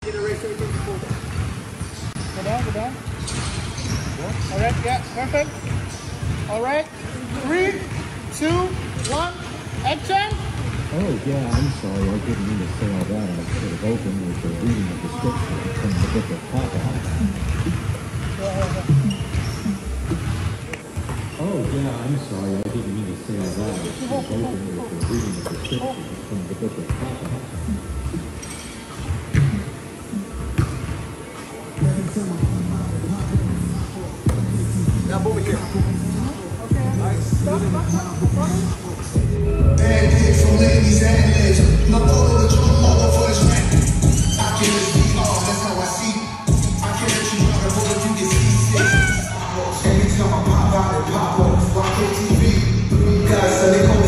Go down, go down. All right, yeah, perfect. All right, three, two, one, action. Oh, yeah, I'm sorry. I didn't mean to say all that. I should have opened with the reading of the scripture from the book of Haggai. Oh, yeah, I'm sorry. I didn't mean to say all that. I should have opened with the reading of the scripture from the book of Haggai. Now move here. Bad. I I. I I pop off, on TV. God, so they call